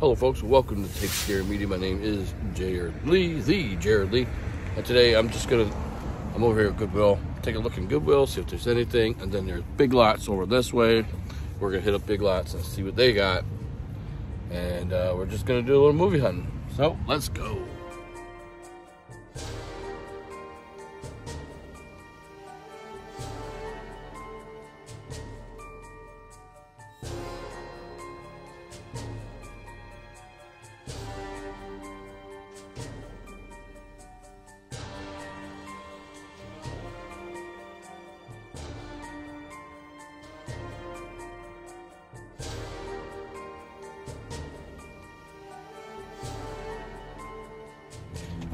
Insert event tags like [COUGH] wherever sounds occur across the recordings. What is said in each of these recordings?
Hello, folks. Welcome to Take Scare Media. My name is Jared Lee, the Jared Lee. And today I'm just gonna, I'm over here at Goodwill. Take a look in Goodwill, see if there's anything. And then there's Big Lots over this way. We're gonna hit up Big Lots and see what they got. And uh, we're just gonna do a little movie hunting. So let's go.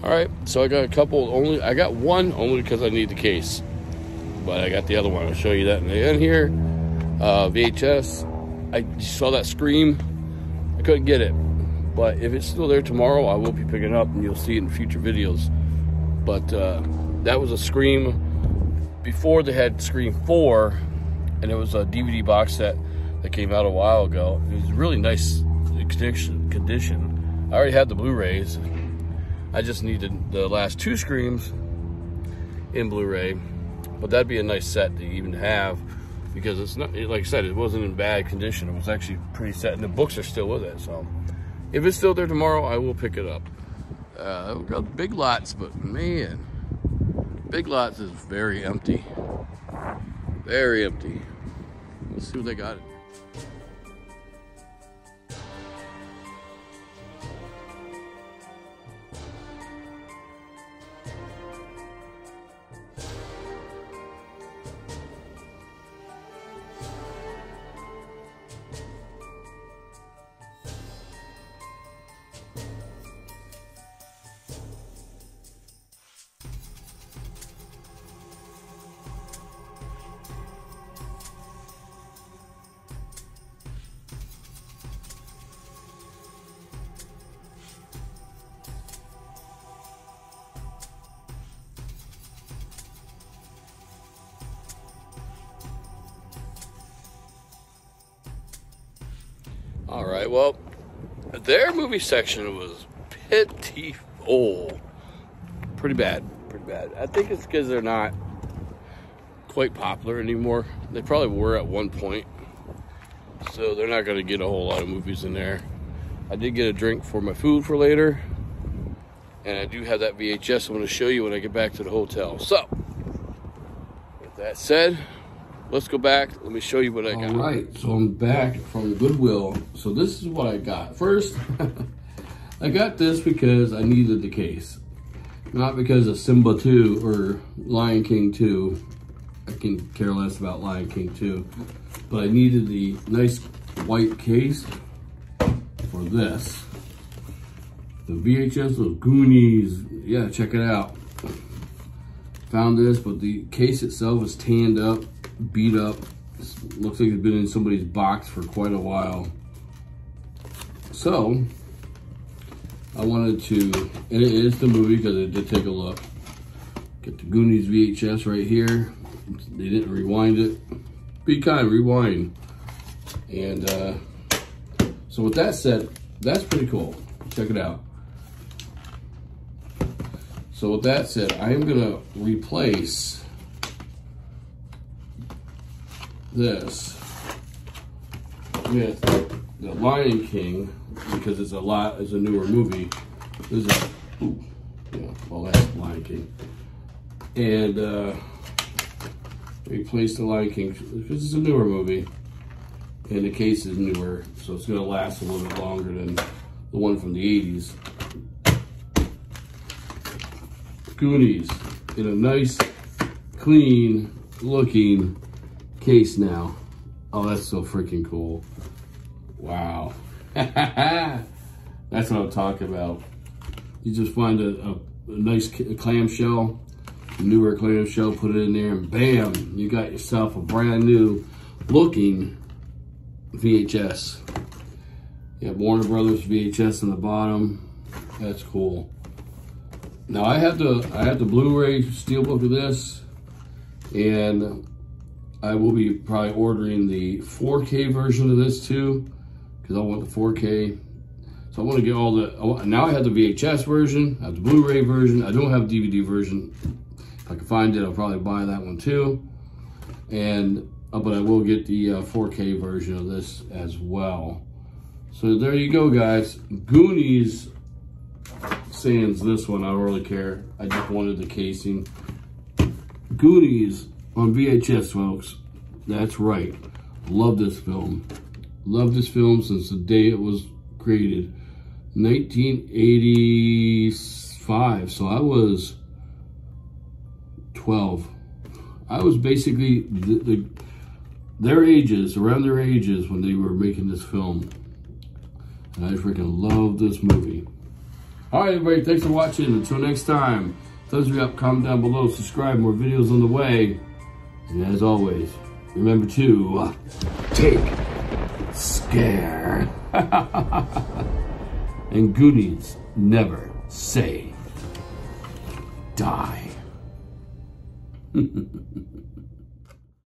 All right, so I got a couple only. I got one only because I need the case, but I got the other one. I'll show you that in the end here. Uh, VHS. I saw that Scream. I couldn't get it, but if it's still there tomorrow, I will be picking up, and you'll see it in future videos. But uh, that was a Scream. Before they had Scream 4, and it was a DVD box set that came out a while ago. It was really nice. Condition. I already had the Blu-rays. I just needed the last two Screams in Blu-ray, but that'd be a nice set to even have because it's not, like I said, it wasn't in bad condition. It was actually pretty set, and the books are still with it. So if it's still there tomorrow, I will pick it up. Uh, we got Big Lots, but man, Big Lots is very empty. Very empty. Let's see what they got. All right, well, their movie section was pitiful. Pretty bad, pretty bad. I think it's because they're not quite popular anymore. They probably were at one point. So they're not going to get a whole lot of movies in there. I did get a drink for my food for later. And I do have that VHS I'm going to show you when I get back to the hotel. So, with that said, let's go back. Let me show you what I got. All right, so I'm back from Goodwill. So this is what I got. First, [LAUGHS] I got this because I needed the case. Not because of Simba 2 or Lion King 2. I can care less about Lion King 2. But I needed the nice white case for this. The VHS of Goonies. Yeah, check it out. Found this, but the case itself is tanned up beat up. looks like it's been in somebody's box for quite a while. So, I wanted to, and it is the movie because I did take a look. Get the Goonies VHS right here. They didn't rewind it. Be kind, rewind. And uh, so with that said, that's pretty cool. Check it out. So with that said, I am gonna replace this with the Lion King because it's a lot it's a newer movie. This is ooh, yeah, well that's Lion King. And uh replace the Lion King because it's a newer movie. And the case is newer, so it's gonna last a little bit longer than the one from the 80s. Goonies in a nice, clean looking case now. Oh, that's so freaking cool. Wow. [LAUGHS] that's what I'm talking about. You just find a, a, a nice clamshell, a newer clamshell, put it in there, and bam, you got yourself a brand new looking VHS. You have Warner Brothers VHS on the bottom. That's cool. Now I have the I have the Blu-ray steelbook of this, and I will be probably ordering the 4K version of this too, because I want the 4K. So I want to get all the, now I have the VHS version, I have the Blu-ray version. I don't have DVD version. If I can find it, I'll probably buy that one too. And, uh, but I will get the uh, 4K version of this as well. So there you go, guys. Goonies sans this one, I don't really care. I just wanted the casing. Goonies on VHS, folks. That's right. Love this film. Love this film since the day it was created. 1985. So I was 12. I was basically the, the, their ages, around their ages when they were making this film. And I freaking love this movie. All right, everybody, thanks for watching. Until next time, thumbs me up, comment down below, subscribe, more videos on the way. And as always, remember to uh, take scare. [LAUGHS] and Goonies never say die. [LAUGHS]